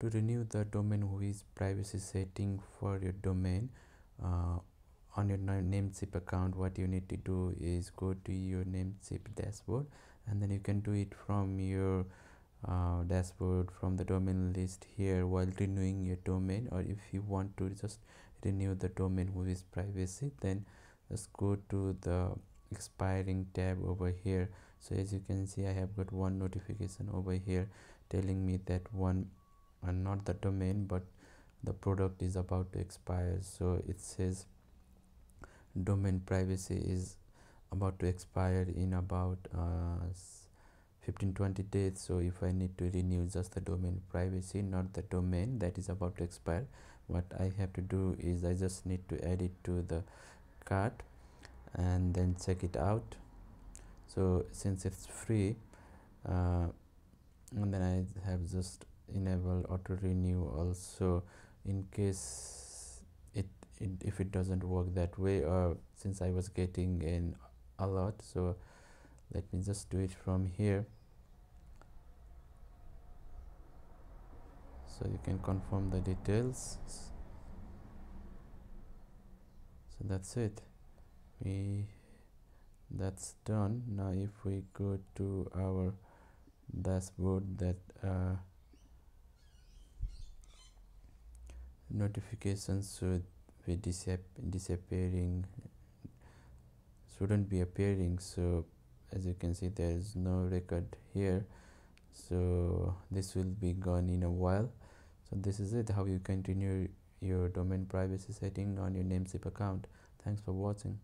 to renew the domain whois privacy setting for your domain uh, on your namecheap account what you need to do is go to your namecheap dashboard and then you can do it from your uh, dashboard from the domain list here while renewing your domain or if you want to just renew the domain whois privacy then just go to the expiring tab over here. So as you can see i have got one notification over here telling me that one and not the domain but the product is about to expire. So it says domain privacy is about to expire in about uh, 15 20 days. So if i need to renew just the domain privacy not the domain that is about to expire what i have to do is i just need to add it to the cart and then check it out. So since it's free uh, and then i have just enable auto renew also in case it, it if it doesn't work that way or since I was getting in a lot so let me just do it from here. So you can confirm the details. So that's it. We that's done. Now if we go to our dashboard that uh, notifications should be disap disappearing shouldn't be appearing. So as you can see there is no record here. So this will be gone in a while. So this is it. How you continue your domain privacy setting on your namecheap account. Thanks for watching